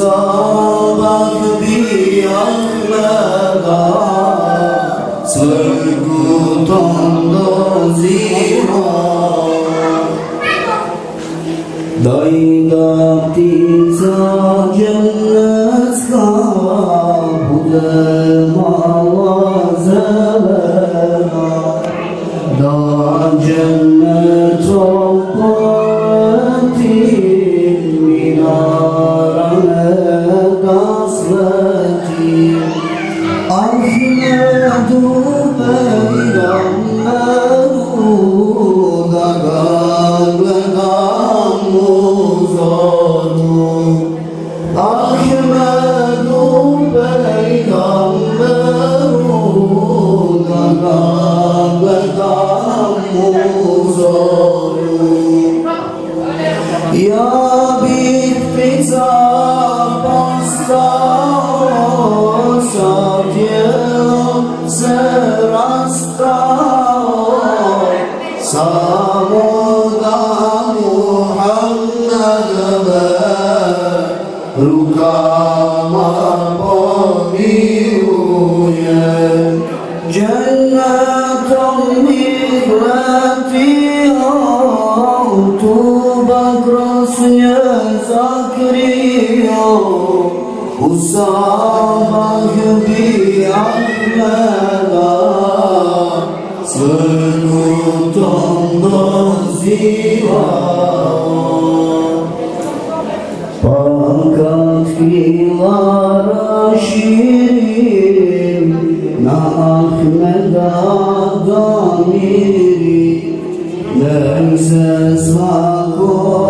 Sabah bir yanlara Sırgı tondu zira Đời đã tìm ra dân nước xa Bụt đời صباح بأحلالا Sekutanlah ziwa Pangkat filara şirin Na Ahmeda damiri Lemses vakor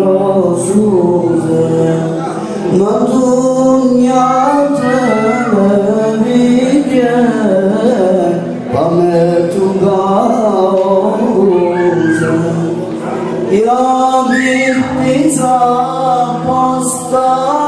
Resul'e Ne dünyada ne bige Pametuga oğuze Ya bir biza pastaya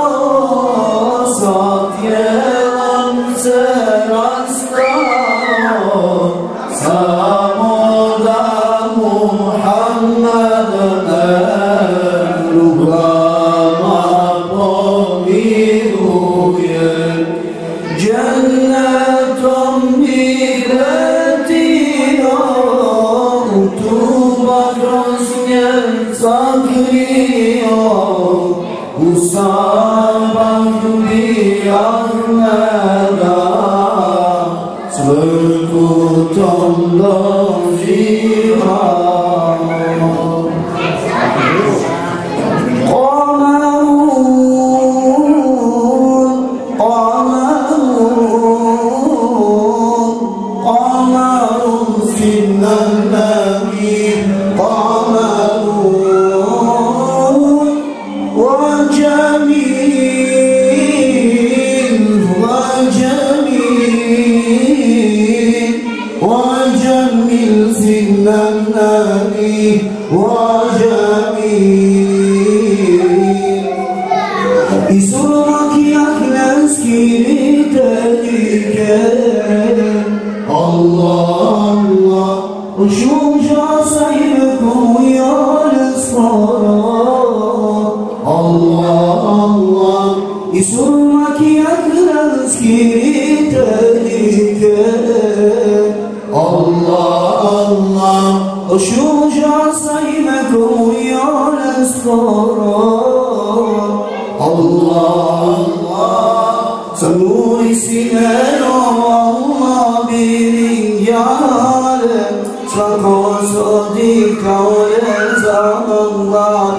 من النار وجميل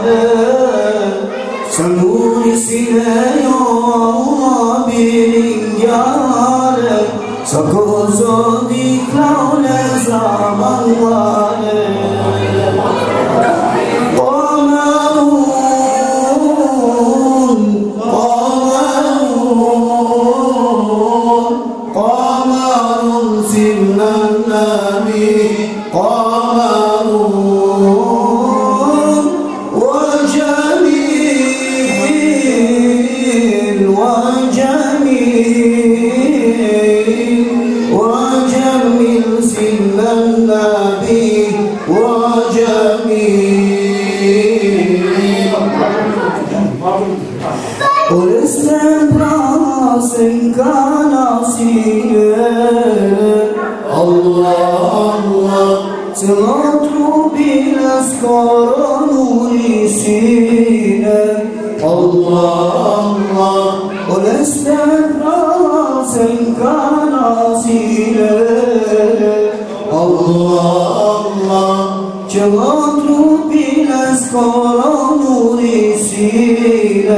Sen Sömürüsüne yolla birin yâre Sakızı dikrâle zamanlâre Semrasın kanasını Allah Allah Sılatu bil eskarın unisine Allah Allah O nestemrasın kanasine Allah Allah Sılatu bil eskarın unisine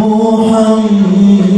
محمد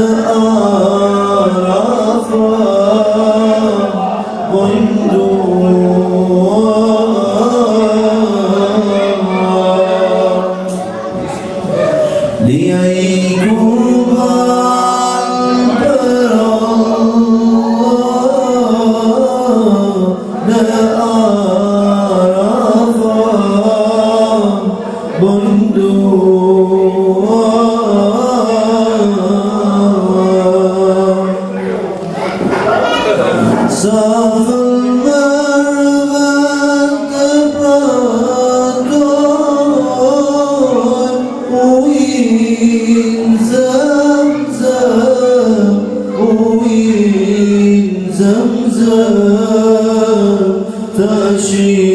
آه تشيع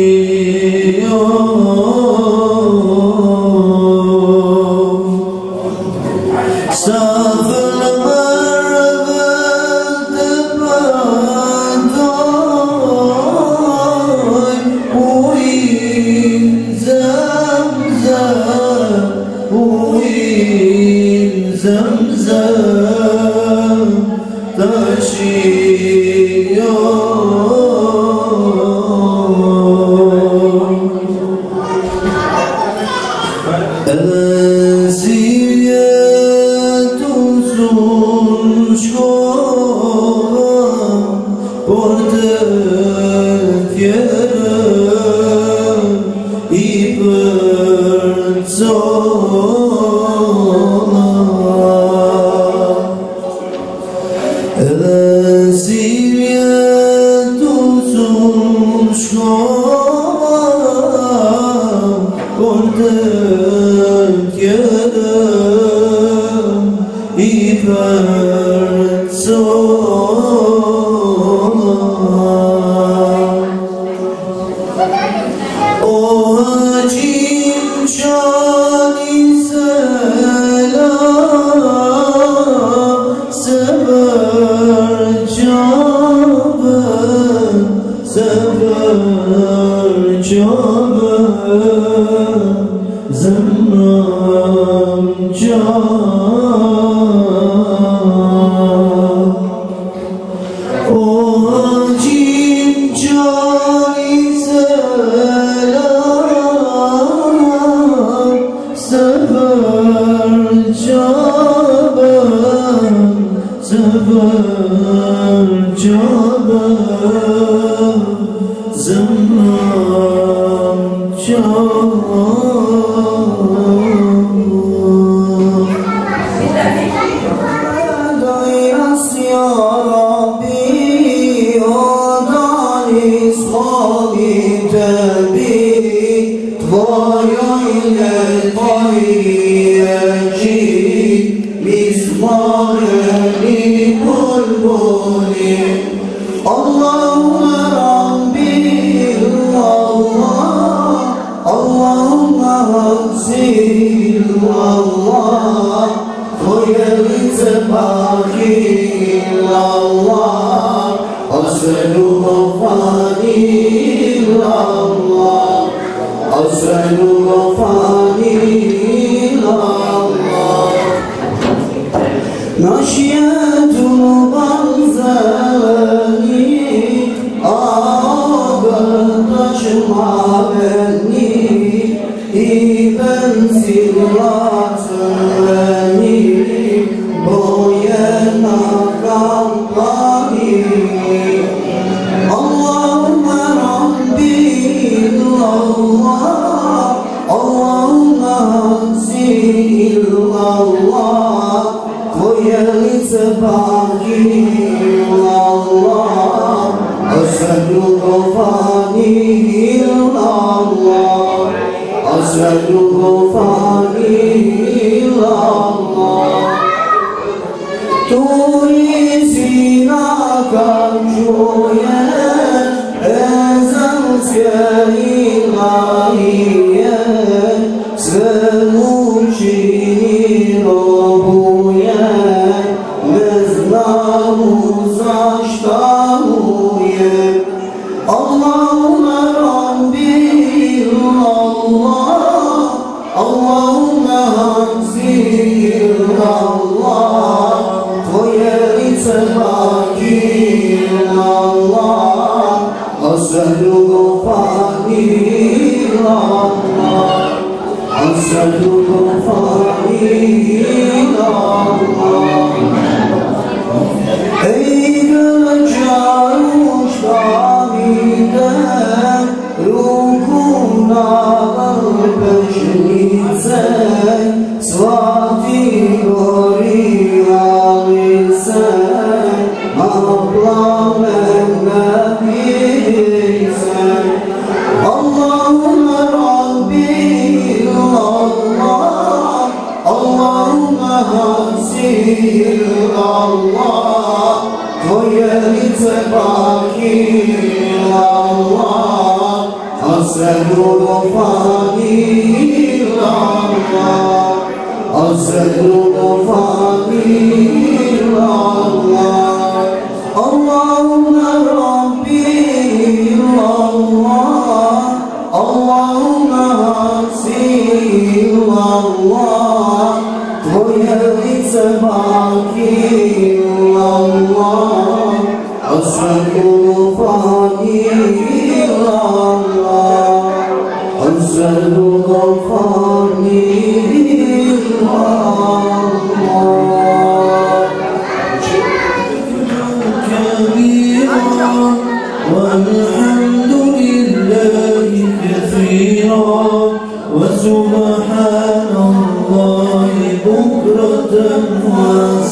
so yo الله أسألكم فضيلة الله Allah Tvoje lice baki Allah A sve drugo Allah A sve drugo Allah أسأل غفاني الله أسأل غفاني الله كبيرا والحمد لله كثيرا وسبحان الله بكرة وأصيلا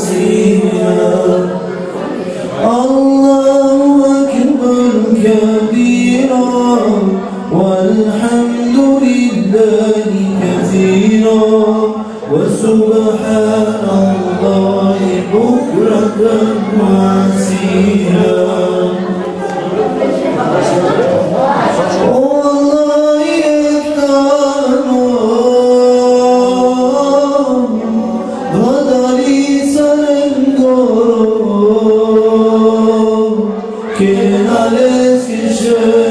Kemale eski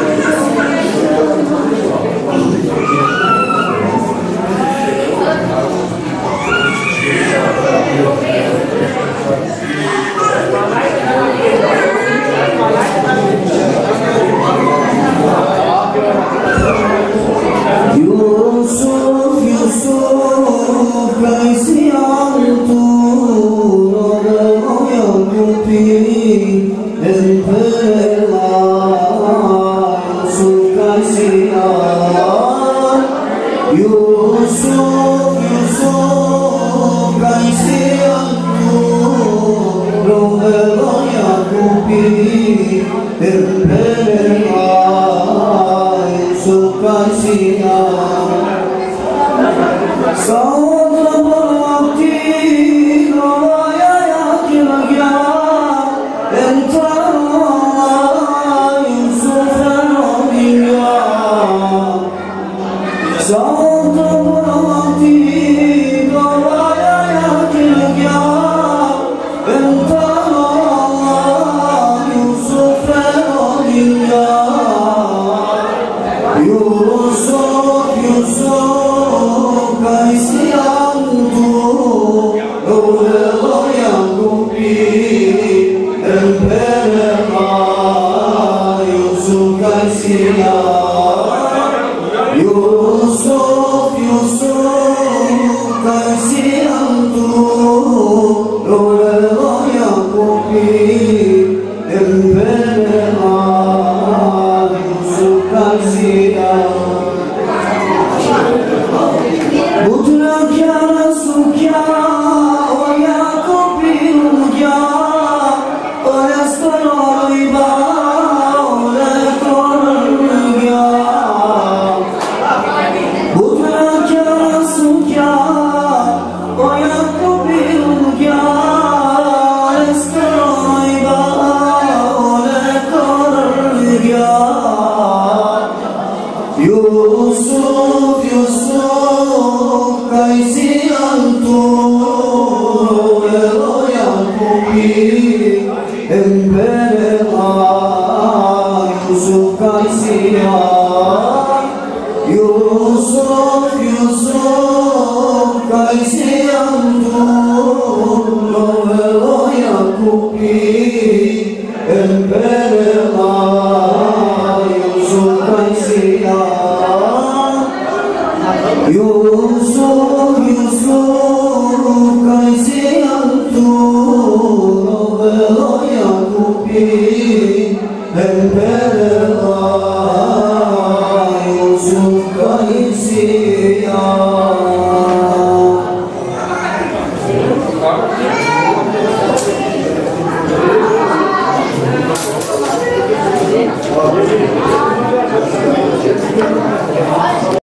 الأنفال Yusuf Yusuf Kayseri